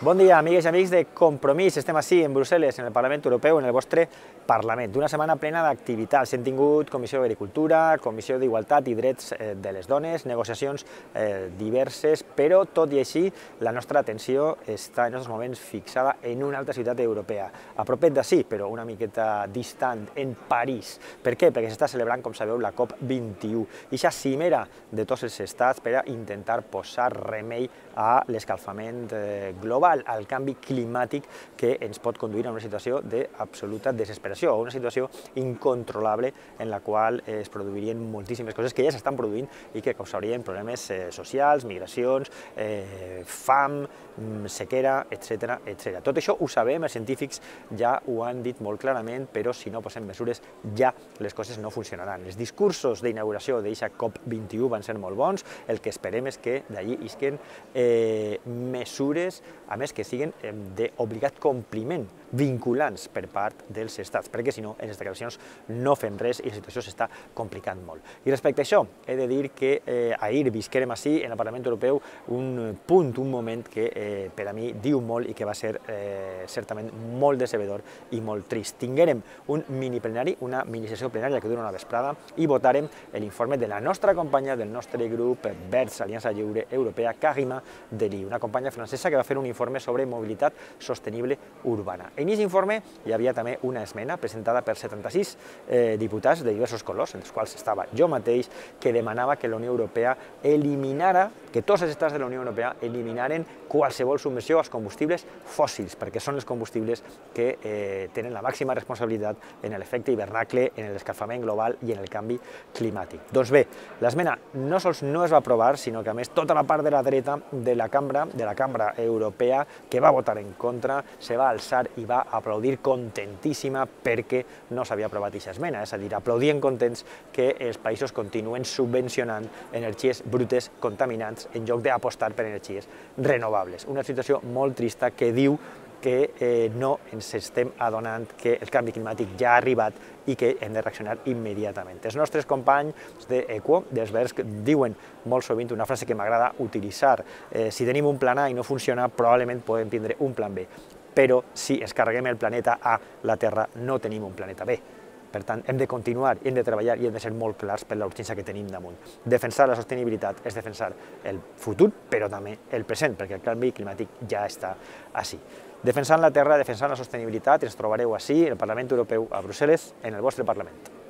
Bon dia, amigues i amics de Compromís. Estem així en Brussel·les, en el Parlament Europeu, en el vostre Parlament. Una setmana plena d'activitats. Hem tingut Comissió d'Agricultura, Comissió d'Igualtat i Drets eh, de les Dones, negociacions eh, diverses, però tot i així la nostra atenció està en aquests moments fixada en una altra ciutat europea. A propet d'ací, però una miqueta distant, en París. Per què? Perquè s'està celebrant, com sabeu, la COP21. I aquesta cimera de tots els estats per a intentar posar remei a l'escalfament eh, global global al canvi climàtic que ens pot conduir a una situació d'absoluta desesperació, o una situació incontrolable en la qual es produirien moltíssimes coses que ja s'estan produint i que causarien problemes eh, socials, migracions, eh, fam, mm, sequera, etc etc. Tot això ho sabem, els científics ja ho han dit molt clarament, però si no posem mesures ja les coses no funcionaran. Els discursos d'inauguració d'aquesta COP21 van ser molt bons, el que esperem és que d'allí isquen eh, mesures a més que siguin d'obligat compliment, vinculants per part dels estats, perquè si no, en les declaracions no fem res i la situació s'està complicant molt. I respecte a això, he de dir que eh, ahir visquérem així en el Parlament Europeu un punt, un moment que eh, per a mi diu molt i que va ser eh, certament molt decebedor i molt trist. Tinguérem un mini plenari, una mini sessió plenària que dura una vesprada i votarem l'informe de la nostra companya del nostre grup Verds Aliança Lliure Europea, Karima Deli, una companya francesa que va fer un informe informe sobre mobilitat sostenible urbana. En aquest informe hi havia també una esmena presentada per 76 eh, diputats de diversos colors, entre els quals estava jo mateix, que demanava que la Unió Europea eliminara, que tots els estats de la Unió Europea eliminaren qualsevol submissió als combustibles fòssils, perquè són els combustibles que eh, tenen la màxima responsabilitat en l'efecte hivernacle, en l'escalfament global i en el canvi climàtic. Doncs bé, l'esmena no sols no es va aprovar, sinó que a més tota la part de la dreta de la cambra, de la cambra europea que va votar en contra, se va alçar i va aplaudir contentíssima perquè no s'havia aprovat aquesta esmena, és a dir, aplaudien contents que els països continuen subvencionant energies brutes contaminants en lloc d'apostar per energies renovables. Una situació molt trista que diu que eh, no ens estem adonant que el canvi climàtic ja ha arribat i que hem de reaccionar immediatament. Els nostres companys d'Equo, dels Verds, diuen molt sovint una frase que m'agrada utilitzar. Eh, si tenim un plan A i no funciona, probablement podem tindre un plan B. Però si es carreguem el planeta A, la Terra, no tenim un planeta B. Per tant, hem de continuar, hem de treballar i hem de ser molt clars per l'urgència que tenim damunt. Defensar la sostenibilitat és defensar el futur, però també el present, perquè el canvi climàtic ja està així. Defensant la terra, defensant la sostenibilitat, ens trobareu així, el Parlament Europeu, a Brussel·les, en el vostre Parlament.